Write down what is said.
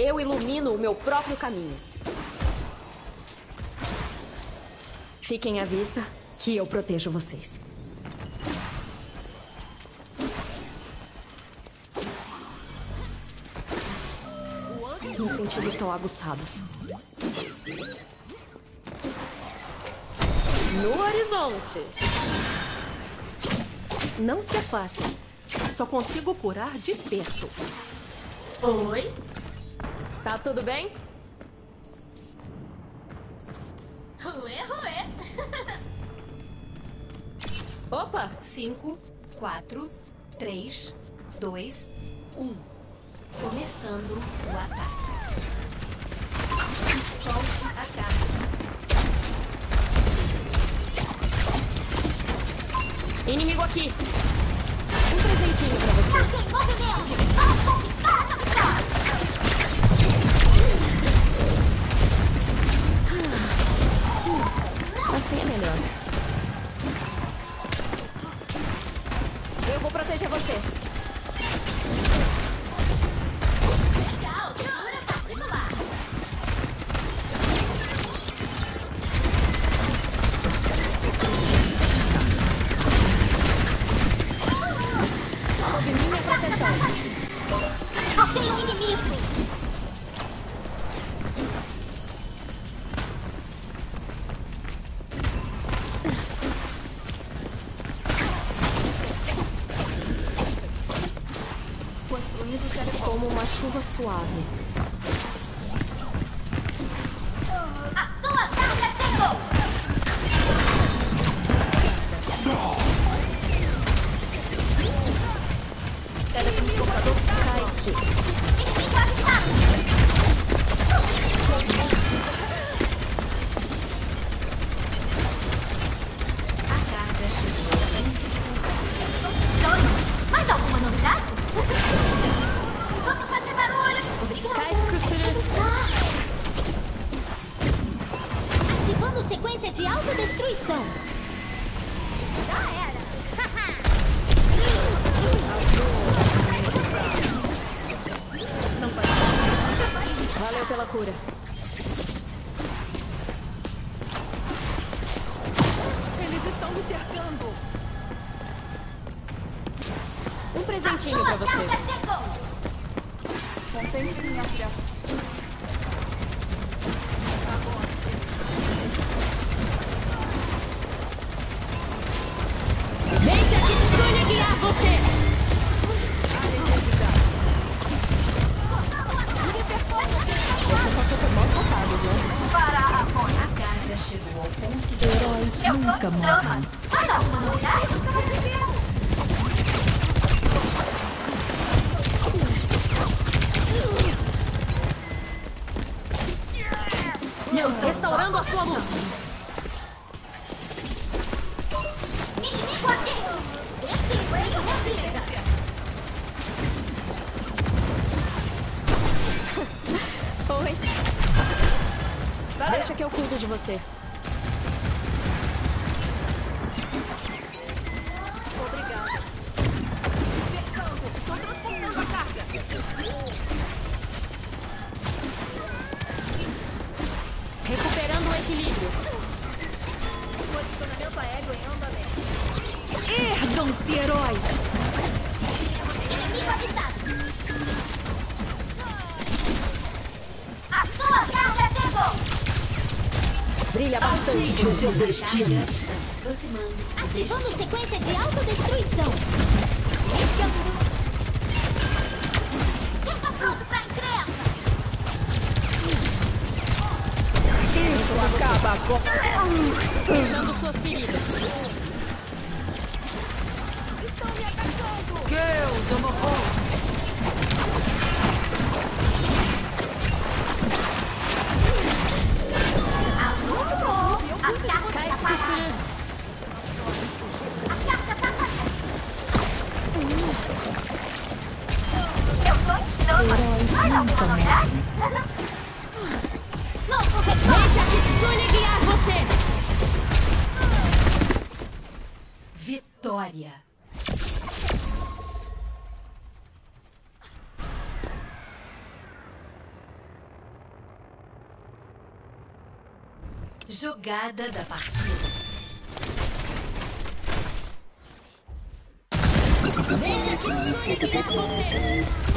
Eu ilumino o meu próprio caminho. Fiquem à vista que eu protejo vocês. Meus sentidos estão aguçados. No horizonte. Não se afastem. Só consigo curar de perto. Oi? Tá tudo bem? Ruê, ruê. Opa! 5, 4, 3, 2, 1. Começando o ataque. Solte a carga. Inimigo aqui! Assim é melhor. Eu vou proteger você. Legal. Sob minha proteção. Achei um inimigo! Uma chuva suave. A sua carga! Teletransportador cai Sequência de autodestruição. Já era! Valeu pela cura. Eles estão me cercando. Um presentinho pra você. Carga chegou! Deixa Heróis nunca morrem. Restaurando a sua luz. Inimigo aqui! Oi. Deixa que eu cuido de você. Posicionamento aéreo em andamento. Ergam-se, heróis! Inimigo avistado! A sua carga chegou! Brilha bastante. Aceite o seu destino. Ativando sequência de autodestruição. Fica pronto pra encrenca! Isso acaba agora! Fechando suas feridas. Deixa a Kitsune guiar você! Vitória! Jogada da partida. Deixa a Kitsune guiar você!